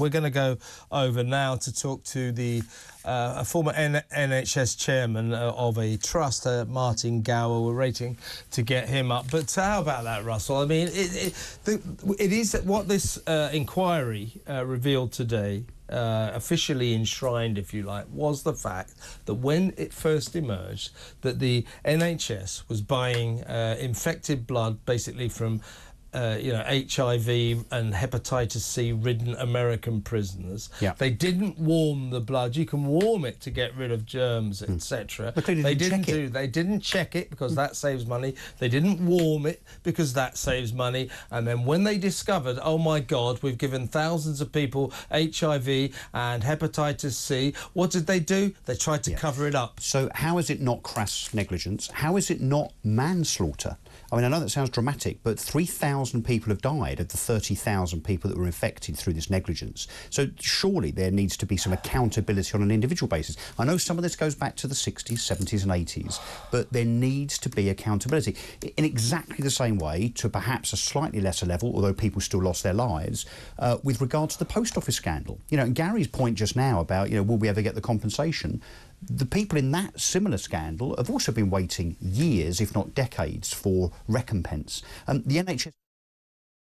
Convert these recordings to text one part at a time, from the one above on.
We're going to go over now to talk to the uh, a former N- NHS chairman uh, of a trust, uh, Martin Gower. We're waiting to get him up. But how about that, Russell? I mean, it, it, the, it is what this uh, inquiry uh, revealed today. Uh, officially enshrined, if you like, was the fact that when it first emerged, that the NHS was buying infected blood basically from uh, you know, HIV and hepatitis C ridden American prisoners. Yeah. They didn't warm the blood. You can warm it to get rid of germs, mm. etc. They didn't, they didn't do. It. They didn't check it because mm. that saves money. They didn't warm it because that saves money. And then when they discovered, oh my God, we've given thousands of people HIV and hepatitis C, what did they do? They tried to yeah. cover it up. So how is it not crass negligence? How is it not manslaughter? I mean, I know that sounds dramatic, but 3,000 people have died of the 30,000 people that were infected through this negligence. So surely there needs to be some accountability on an individual basis. I know some of this goes back to the 60s, 70s, and 80s, but there needs to be accountability in exactly the same way, to perhaps a slightly lesser level, although people still lost their lives, uh, with regard to the post office scandal. You know, Gary's point just now about, you know, will we ever get the compensation? The people in that similar scandal have also been waiting years, if not decades, for recompense. Um, the NHS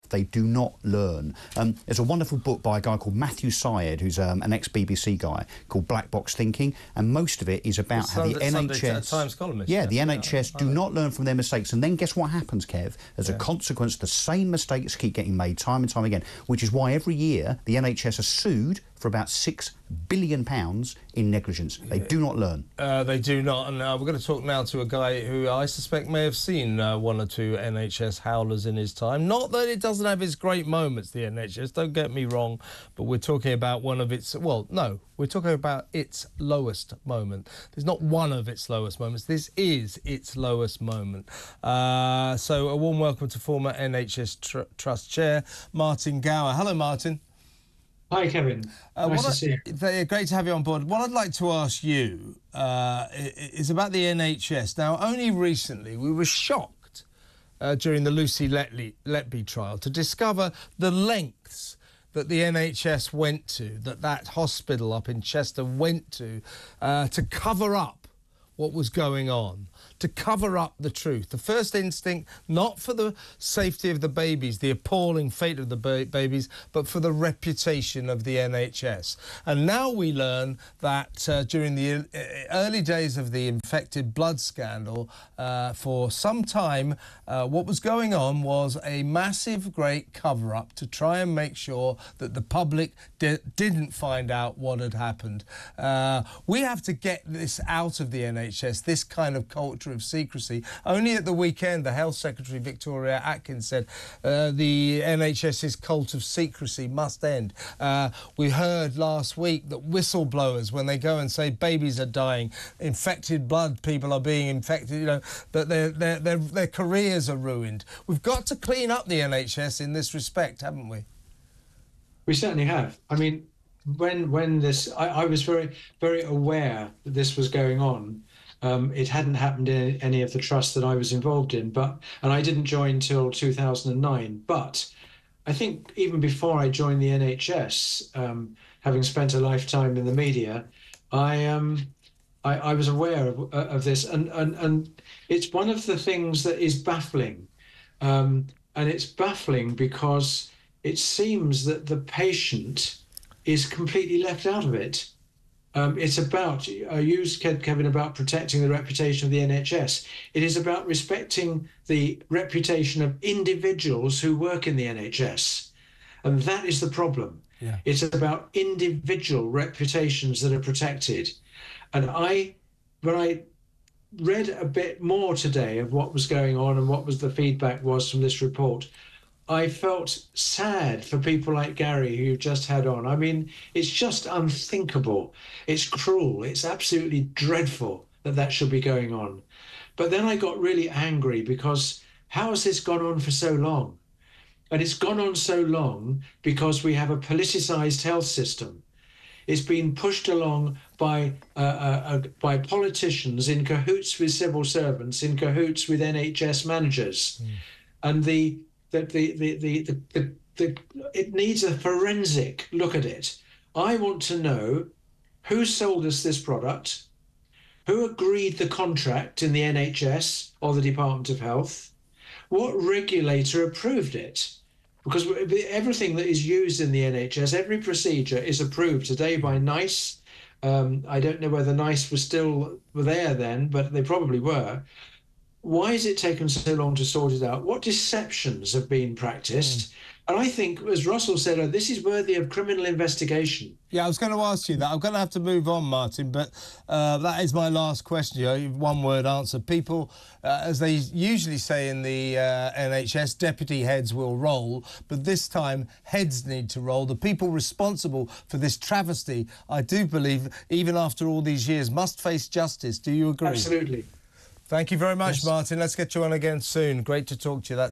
they do not learn. Um, there's a wonderful book by a guy called Matthew Syed, who's um, an ex-BBC guy, called Black Box Thinking, and most of it is about how the NHS, Times columnist, yeah, the NHS yeah. do not learn from their mistakes, and then guess what happens, Kev? As yeah. a consequence, the same mistakes keep getting made time and time again, which is why every year the NHS are sued for about six billion pounds in negligence. They do not learn. Uh, they do not, and uh, we're going to talk now to a guy who I suspect may have seen uh, one or two NHS howlers in his time. Not that it doesn't have its great moments, the NHS. Don't get me wrong, but we're talking about one of its. Well, no, we're talking about its lowest moment. There's not one of its lowest moments. This is its lowest moment. Uh, so, a warm welcome to former NHS tr Trust Chair Martin Gower. Hello, Martin. Hi, Kevin. Uh, nice to I, see you. Great to have you on board. What I'd like to ask you uh, is about the NHS. Now, only recently we were shocked uh, during the Lucy Letby trial to discover the lengths that the NHS went to, that that hospital up in Chester went to, uh, to cover up what was going on to cover up the truth. The first instinct, not for the safety of the babies, the appalling fate of the ba babies, but for the reputation of the NHS. And now we learn that uh, during the uh, early days of the infected blood scandal, uh, for some time, uh, what was going on was a massive, great cover up to try and make sure that the public di didn't find out what had happened. Uh, we have to get this out of the NHS, this kind of culture culture of secrecy. Only at the weekend, the Health Secretary Victoria Atkins said uh, the NHS's cult of secrecy must end. Uh, we heard last week that whistleblowers, when they go and say babies are dying, infected blood people are being infected, you know, that their, their, their, their careers are ruined. We've got to clean up the NHS in this respect, haven't we? We certainly have. I mean, when when this, I, I was very very aware that this was going on um, it hadn't happened in any of the trusts that I was involved in, but and I didn't join till 2009. But I think even before I joined the NHS, um, having spent a lifetime in the media, I um, I, I, was aware of, uh, of, this, and, and and it's one of the things that is baffling, um, and it's baffling because it seems that the patient is completely left out of it. Um, it's about, I used Kevin about protecting the reputation of the NHS. It is about respecting the reputation of individuals who work in the NHS. And that is the problem. Yeah. It's about individual reputations that are protected. And I, when I read a bit more today of what was going on and what was the feedback was from this report, I felt sad for people like Gary who just had on. I mean, it's just unthinkable. It's cruel. It's absolutely dreadful that that should be going on. But then I got really angry because how has this gone on for so long? And it's gone on so long because we have a politicized health system. It's been pushed along by uh, uh, uh by politicians in cahoots with civil servants, in cahoots with NHS managers, mm. and the the, the, the, the, the, the, it needs a forensic look at it. I want to know who sold us this product, who agreed the contract in the NHS or the Department of Health, what regulator approved it. Because everything that is used in the NHS, every procedure is approved today by NICE. Um, I don't know whether NICE was still there then, but they probably were. Why has it taken so long to sort it out? What deceptions have been practiced? Mm. And I think, as Russell said, uh, this is worthy of criminal investigation. Yeah, I was going to ask you that. I'm going to have to move on, Martin, but uh, that is my last question. You know, one word answer. People, uh, as they usually say in the uh, NHS, deputy heads will roll, but this time heads need to roll. The people responsible for this travesty, I do believe, even after all these years, must face justice. Do you agree? Absolutely. Thank you very much, yes. Martin. Let's get you on again soon. Great to talk to you. That